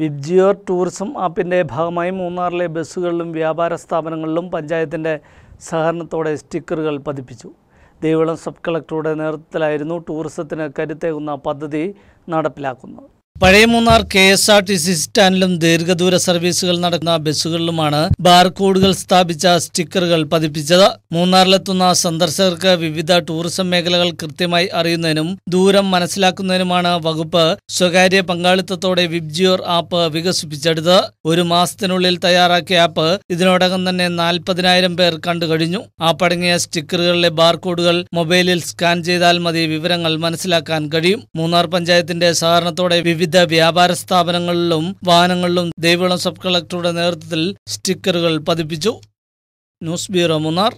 VIBGYOR tourism ആപ്പിന്റെ ഭാഗമായി മൂന്നാറിലെ ബസ്സുകളിലും വ്യാപാര സ്ഥാപനങ്ങളിലും പഞ്ചായത്തിന്റെ സഹകരണത്തോടെ സ്റ്റിക്കറുകൾ പതിപ്പിച്ചു. ദേവികുളം സബ് കളക്ടറുടെ നേതൃത്വത്തിലായിരുന്നു ടൂറിസത്തിന് കരുത്തേകുന്ന പദ്ധതി നടപ്പിലാക്കുന്നത്. പഴയ Munnar K S R T C സ്റ്റാൻഡിലും ദീർഘദൂര സർവീസുകൾ നടക്കുന്ന ബസ്സുകളിലുമാണ് ബാർകോഡുകൾ സ്ഥാപിച്ച സ്റ്റിക്കറുകൾ പതിപ്പിച്ചത്. മൂന്നാറിലെത്തുന്ന സന്ദർശകർക്ക് വിവിധ ടൂറിസം മേഖലകൾ കൃത്യമായി അറിയുന്നതിനും ദൂരം മനസ്സിലാക്കുന്നതിനുമാണ് വകുപ്പ് സ്വകാര്യ പങ്കാളിത്തത്തോടെ വിബ്ജിയോർ ആപ്പ് വികസിപ്പിച്ചെടുത്തത്. ഒരു മാസത്തിനുള്ളിൽ തയ്യാറാക്കിയ ആപ്പ് ഇതിനോടകം തന്നെ നാൽപ്പതിനായിരം പേർ കണ്ടുകഴിഞ്ഞു. ആപ്പടങ്ങിയ സ്റ്റിക്കറുകളിലെ ബാർകോഡുകൾ മൊബൈലിൽ സ്കാൻ ചെയ്താൽ മതി വിവരങ്ങൾ മനസ്സിലാക്കാൻ കഴിയും. മൂന്നാർ പഞ്ചായത്തിന്റെ സഹകരണത്തോടെ വിവിധ വ്യാപാര സ്ഥാപനങ്ങളിലും വാഹനങ്ങളിലും ദേവികുളം സബ് കളക്ടറുടെ നേതൃത്വത്തിൽ സ്റ്റിക്കറുകൾ പതിപ്പിച്ചു. News bureau Munnar.